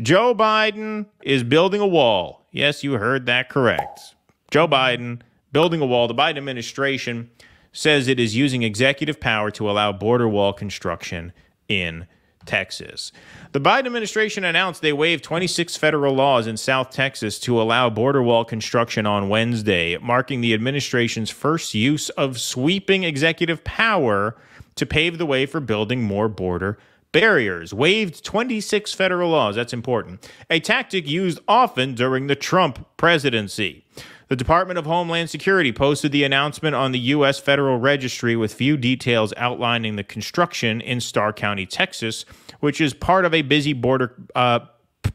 Joe Biden is building a wall. Yes, you heard that correct. Joe Biden building a wall. The Biden administration says it is using executive power to allow border wall construction in Texas. The Biden administration announced they waived 26 federal laws in South Texas to allow border wall construction on Wednesday, marking the administration's first use of sweeping executive power to pave the way for building more border barriers. Waived 26 federal laws. That's important. A tactic used often during the Trump presidency. The Department of Homeland Security posted the announcement on the U.S. Federal Registry with few details outlining the construction in Starr County, Texas, which is part of a busy border uh,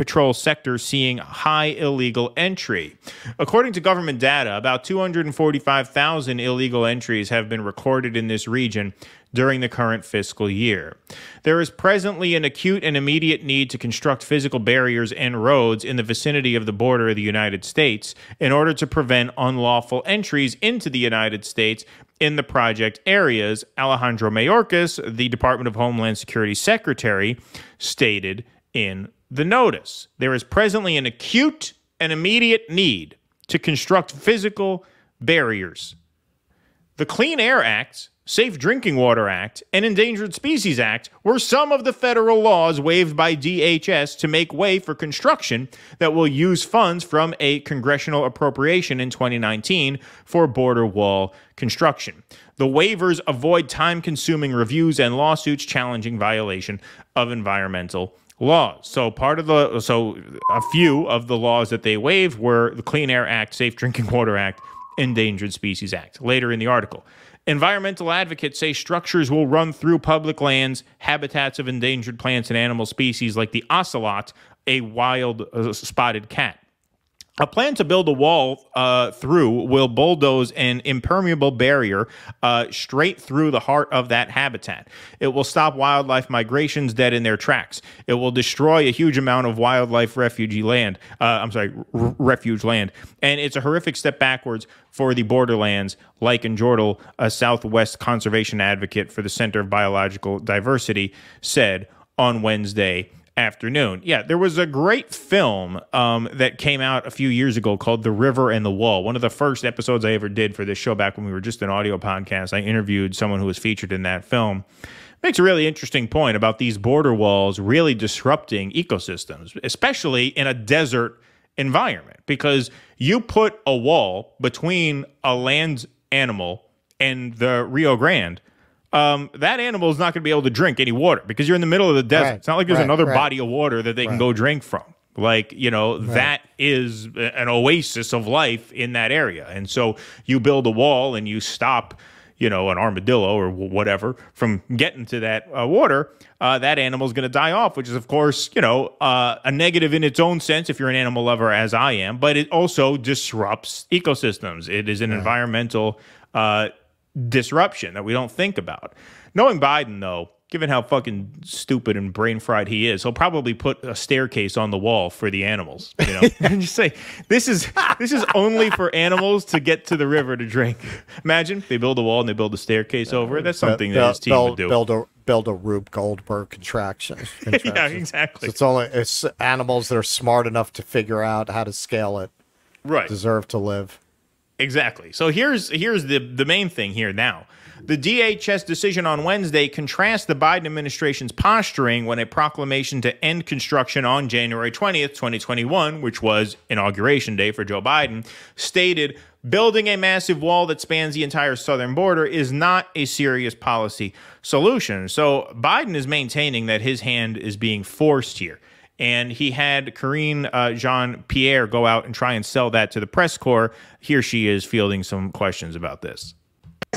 patrol sector seeing high illegal entry. According to government data, about 245,000 illegal entries have been recorded in this region during the current fiscal year. There is presently an acute and immediate need to construct physical barriers and roads in the vicinity of the border of the United States in order to prevent unlawful entries into the United States in the project areas, Alejandro Mayorkas, the Department of Homeland Security Secretary, stated in the notice. There is presently an acute and immediate need to construct physical barriers. The Clean Air Act, Safe Drinking Water Act, and Endangered Species Act were some of the federal laws waived by DHS to make way for construction that will use funds from a congressional appropriation in 2019 for border wall construction. The waivers avoid time consuming reviews and lawsuits challenging violation of environmental laws. So part of the so a few of the laws that they waived were the Clean Air Act, Safe Drinking Water Act, Endangered Species Act. Later in the article, environmental advocates say structures will run through public lands, habitats of endangered plants and animal species like the ocelot, a wild uh, spotted cat. A plan to build a wall uh, through will bulldoze an impermeable barrier uh, straight through the heart of that habitat. It will stop wildlife migrations dead in their tracks. It will destroy a huge amount of wildlife refugee land. Uh, I'm sorry, refuge land. And it's a horrific step backwards for the borderlands, Laiken Jordahl, a Southwest conservation advocate for the Center of Biological Diversity, said on Wednesday afternoon. Yeah, there was a great film um, that came out a few years ago called The River and the Wall. One of the first episodes I ever did for this show back when we were just an audio podcast. I interviewed someone who was featured in that film. Makes a really interesting point about these border walls really disrupting ecosystems, especially in a desert environment, because you put a wall between a land animal and the Rio Grande um, that animal is not going to be able to drink any water because you're in the middle of the desert. Right, it's not like there's right, another right. body of water that they can go drink from. Like, you know, that is an oasis of life in that area. And so you build a wall and you stop, you know, an armadillo or whatever from getting to that uh, water. Uh, that animal is going to die off, which is, of course, you know, uh, a negative in its own sense if you're an animal lover, as I am, but it also disrupts ecosystems. It is an environmental uh, disruption that we don't think about. Knowing Biden, though, given how fucking stupid and brain fried he is, he'll probably put a staircase on the wall for the animals. You know, and just say this is this is only for animals to get to the river to drink. Imagine they build a wall and they build a staircase over it. That's something that his team build, would do. Build a build a Rube Goldberg contraction. yeah, exactly. So it's only it's animals that are smart enough to figure out how to scale it. Right. Deserve to live. Exactly. So here's here's the the main thing here now. The DHS decision on Wednesday contrasts the Biden administration's posturing when a proclamation to end construction on January 20th, 2021, which was inauguration day for Joe Biden, stated building a massive wall that spans the entire southern border is not a serious policy solution. So Biden is maintaining that his hand is being forced here and he had Karine uh, Jean Pierre go out and try and sell that to the press corps. Here she is fielding some questions about this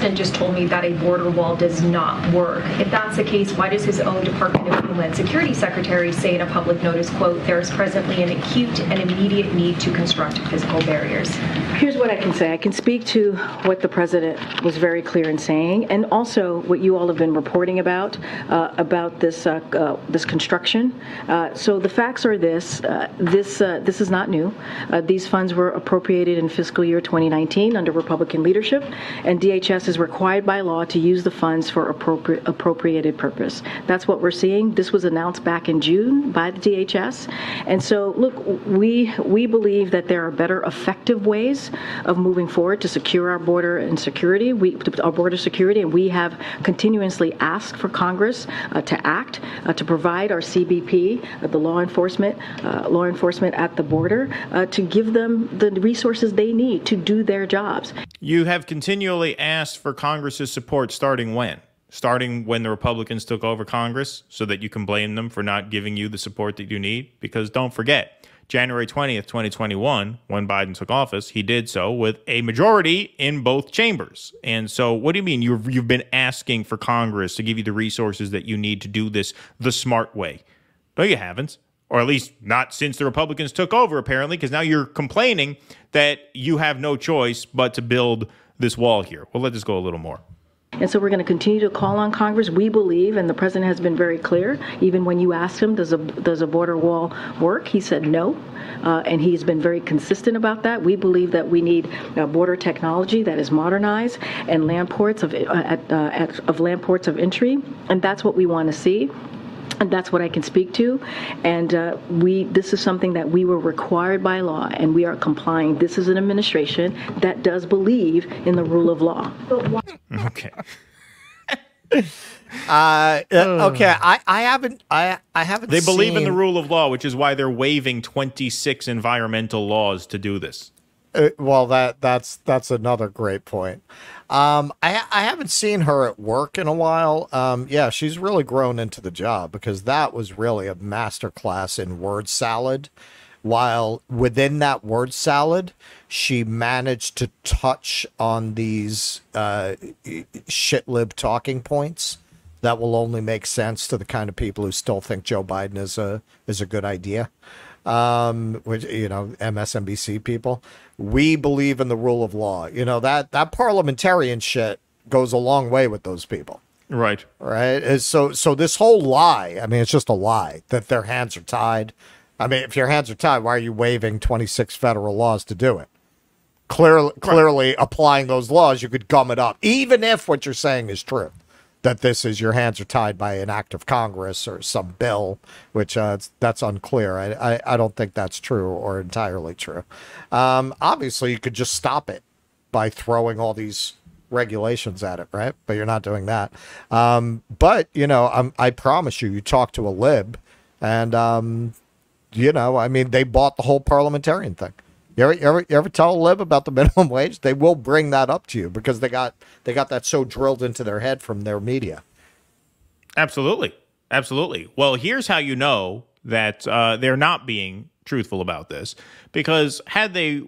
president just told me that a border wall does not work. If that's the case, why does his own Department of Homeland Security Secretary say in a public notice, quote, there is presently an acute and immediate need to construct physical barriers? Here's what I can say. I can speak to what the president was very clear in saying, and also what you all have been reporting about, uh, about this, uh, uh, this construction. Uh, so the facts are this, uh, this, uh, this is not new. these funds were appropriated in fiscal year 2019 under Republican leadership, and DHS DHS is required by law to use the funds for appropri- appropriated purpose. That's what we're seeing. This was announced back in June by the DHS. And so, look, we we believe that there are better effective ways of moving forward to secure our border and security, we, our border security, and we have continuously asked for Congress uh, to act uh, to provide our CBP, uh, the law enforcement, uh, law enforcement at the border, uh, to give them the resources they need to do their jobs. You have continually asked for Congress's support starting when? Starting when the Republicans took over Congress so that you can blame them for not giving you the support that you need? Because don't forget, January 20th, 2021, when Biden took office, he did so with a majority in both chambers. And so, what do you mean you've, you've been asking for Congress to give you the resources that you need to do this the smart way? No, you haven't or at least not since the Republicans took over, apparently, because now you're complaining that you have no choice but to build this wall here. Well, let this go a little more. And so we're going to continue to call on Congress. We believe, and the president has been very clear, even when you asked him, does a, does a border wall work? He said no. Uh, and he's been very consistent about that. We believe that we need border technology that is modernized and land ports of, uh, at, uh, at, of land ports of entry. And that's what we want to see. And that's what I can speak to. And uh, we, this is something that we were required by law, and we are complying. This is an administration that does believe in the rule of law. Okay. Uh, okay, I, I haven't I I haven't. They believe in the rule of law, which is why they're waiving 26 environmental laws to do this. Uh, well, that that's that's another great point. Um, I I haven't seen her at work in a while. Um, yeah, she's really grown into the job because that was really a master class in word salad. While within that word salad, she managed to touch on these uh, shit lib talking points that will only make sense to the kind of people who still think Joe Biden is a is a good idea um, which you know MSNBC people. We believe in the rule of law. You know that that parliamentarian shit goes a long way with those people, Right. right? And so so this whole lie. I mean, it's just a lie that their hands are tied. I mean, if your hands are tied, why are you waiving 26 federal laws to do it? Clearly, clearly applying those laws, you could gum it up, even if what you're saying is true that this is your hands are tied by an act of Congress or some bill, which uh, that's unclear. I, I, I don't think that's true or entirely true. Um, obviously, you could just stop it by throwing all these regulations at it, right? But you're not doing that. Um, but you know, I'm, I promise you, you talk to a lib, and um, you know, I mean, they bought the whole parliamentarian thing. You ever, you ever, you ever tell lib about the minimum wage? They will bring that up to you because they got they got that so drilled into their head from their media. Absolutely. Absolutely. Well, here's how you know that uh, they're not being truthful about this because had they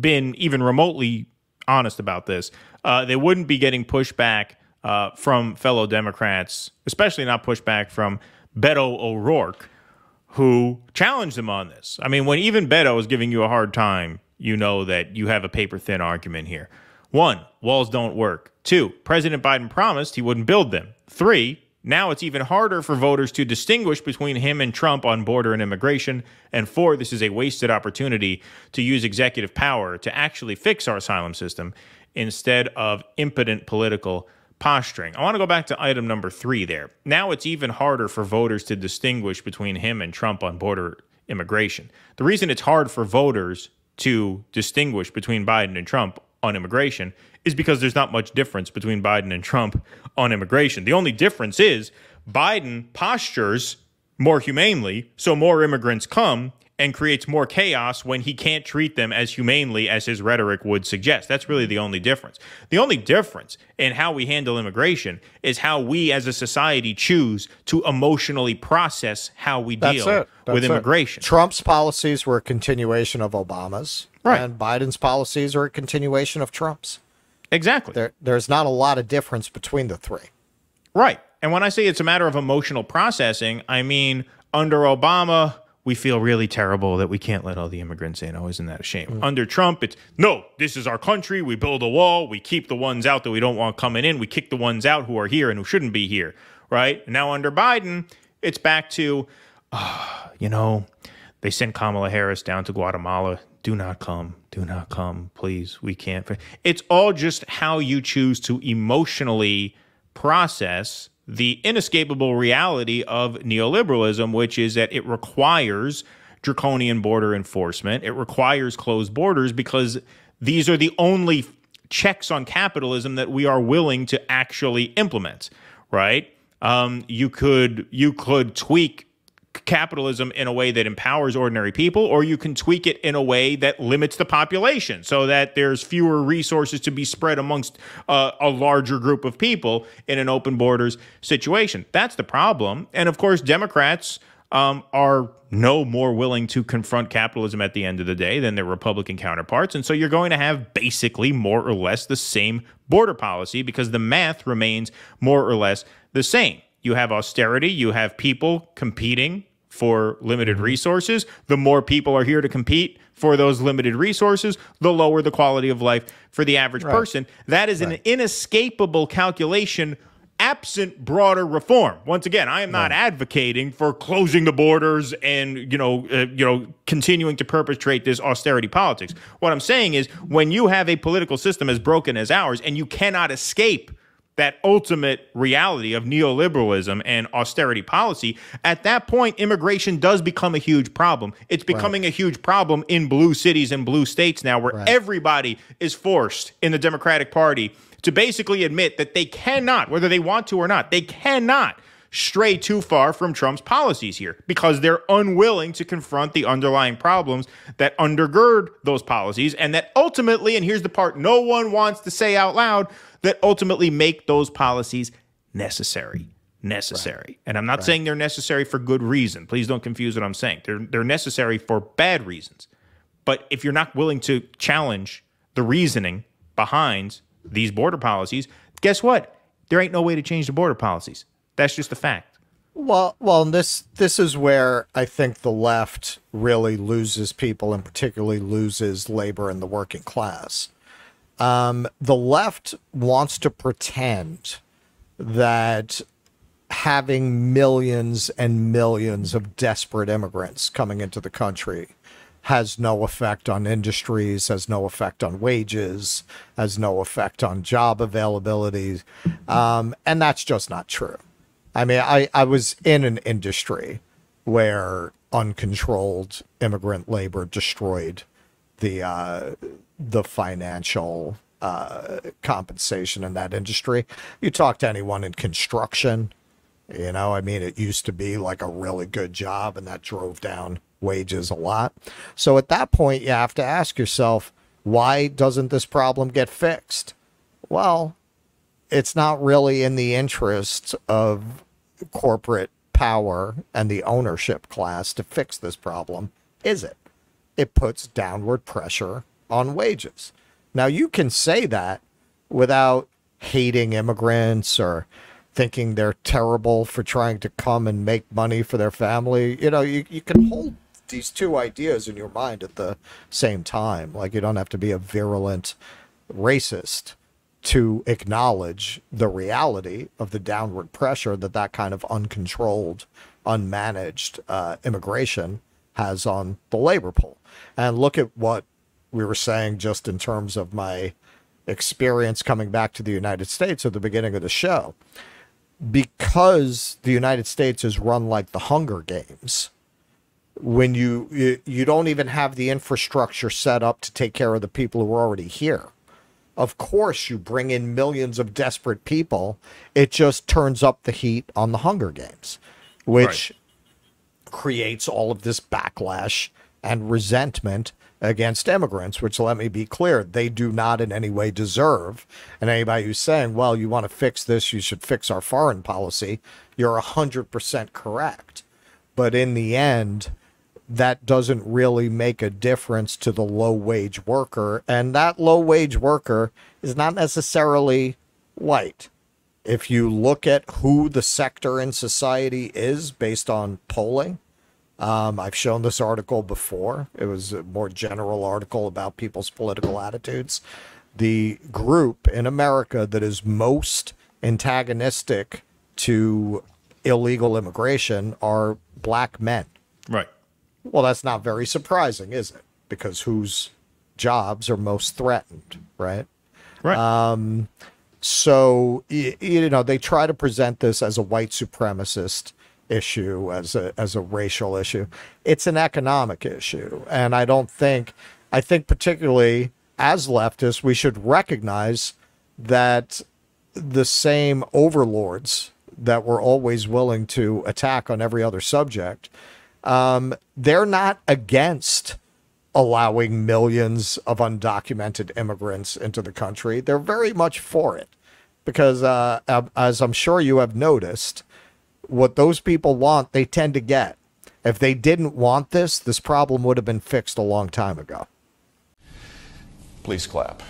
been even remotely honest about this, uh, they wouldn't be getting pushback uh, from fellow Democrats, especially not pushback from Beto O'Rourke, who challenged them on this. I mean, when even Beto is giving you a hard time, you know that you have a paper thin argument here. One, walls don't work. Two, President Biden promised he wouldn't build them. Three, now it's even harder for voters to distinguish between him and Trump on border and immigration. And four, this is a wasted opportunity to use executive power to actually fix our asylum system instead of impotent political posturing. I want to go back to item number three there. Now it's even harder for voters to distinguish between him and Trump on border immigration. The reason it's hard for voters to distinguish between Biden and Trump on immigration is because there's not much difference between Biden and Trump on immigration. The only difference is Biden postures more humanely, so more immigrants come and creates more chaos when he can't treat them as humanely as his rhetoric would suggest. That's really the only difference. The only difference in how we handle immigration is how we as a society choose to emotionally process how we That's deal it. With it. immigration. Trump's policies were a continuation of Obama's, Right. and Biden's policies are a continuation of Trump's. Exactly. There, there's not a lot of difference between the three. Right. And when I say it's a matter of emotional processing, I mean, under Obama, we feel really terrible that we can't let all the immigrants in. Oh, isn't that a shame? Under Trump, it's no, this is our country. We build a wall. We keep the ones out that we don't want coming in. We kick the ones out who are here and who shouldn't be here. Right. Now, under Biden, it's back to, ah, you know, They sent Kamala Harris down to Guatemala. Do not come. Do not come. Please. We can't. It's all just how you choose to emotionally process the inescapable reality of neoliberalism, which is that it requires draconian border enforcement. It requires closed borders because these are the only checks on capitalism that we are willing to actually implement, right? Um, you could you could tweak capitalism in a way that empowers ordinary people, or you can tweak it in a way that limits the population so that there's fewer resources to be spread amongst uh, a larger group of people in an open borders situation. That's the problem. And of course, Democrats um, are no more willing to confront capitalism at the end of the day than their Republican counterparts. And so you're going to have basically more or less the same border policy because the math remains more or less the same. You have austerity, you have people competing for limited mm-hmm. resources. The more people are here to compete for those limited resources, the lower the quality of life for the average right. person. That is right. an inescapable calculation absent broader reform. Once again, I am not right. advocating for closing the borders and you know uh, you know continuing to perpetrate this austerity politics. What I'm saying is when you have a political system as broken as ours and you cannot escape that ultimate reality of neoliberalism and austerity policy, at that point, immigration does become a huge problem. It's becoming right. a huge problem in blue cities and blue states now, where right. everybody is forced in the Democratic Party to basically admit that they cannot, whether they want to or not, they cannot stray too far from Trump's policies here because they're unwilling to confront the underlying problems that undergird those policies and that ultimately, and here's the part no one wants to say out loud, that ultimately make those policies necessary. Necessary. Right. And I'm not right. saying they're necessary for good reason. Please don't confuse what I'm saying. They're they're necessary for bad reasons. But if you're not willing to challenge the reasoning behind these border policies, guess what? There ain't no way to change the border policies. That's just a fact. Well, well, this this is where I think the left really loses people, and particularly loses labor and the working class. Um, the left wants to pretend that having millions and millions of desperate immigrants coming into the country has no effect on industries, has no effect on wages, has no effect on job availability. Um, and that's just not true. I mean, I, I was in an industry where uncontrolled immigrant labor destroyed the uh, the financial uh, compensation in that industry. You talk to anyone in construction, you know, I mean, it used to be like a really good job, and that drove down wages a lot. So at that point, you have to ask yourself, why doesn't this problem get fixed? Well, it's not really in the interest of corporate power and the ownership class to fix this problem, is it? It puts downward pressure on wages. Now, you can say that without hating immigrants or thinking they're terrible for trying to come and make money for their family. You know, you, you can hold these two ideas in your mind at the same time. Like you don't have to be a virulent racist to acknowledge the reality of the downward pressure that that kind of uncontrolled, unmanaged uh, immigration has on the labor pool. And look at what we were saying just in terms of my experience coming back to the United States at the beginning of the show. Because the United States is run like the Hunger Games, when you, you you don't even have the infrastructure set up to take care of the people who are already here. Of course, you bring in millions of desperate people. It just turns up the heat on the Hunger Games, which right. creates all of this backlash and resentment against immigrants, which let me be clear, they do not in any way deserve. And anybody who's saying, well, you want to fix this, you should fix our foreign policy, you're 100% correct. But in the end, that doesn't really make a difference to the low wage worker. And that low wage worker is not necessarily white. If you look at who the sector in society is based on polling, um, I've shown this article before. It was a more general article about people's political attitudes. The group in America that is most antagonistic to illegal immigration are black men. Right Well, that's not very surprising, is it? Because whose jobs are most threatened, right? Right. Um, So you know they try to present this as a white supremacist issue, as a as a racial issue. It's an economic issue, and I don't think I think particularly as leftists we should recognize that the same overlords that we're always willing to attack on every other subject, um, they're not against allowing millions of undocumented immigrants into the country. They're very much for it because, uh, as I'm sure you have noticed, what those people want, they tend to get. If they didn't want this, this problem would have been fixed a long time ago. Please clap.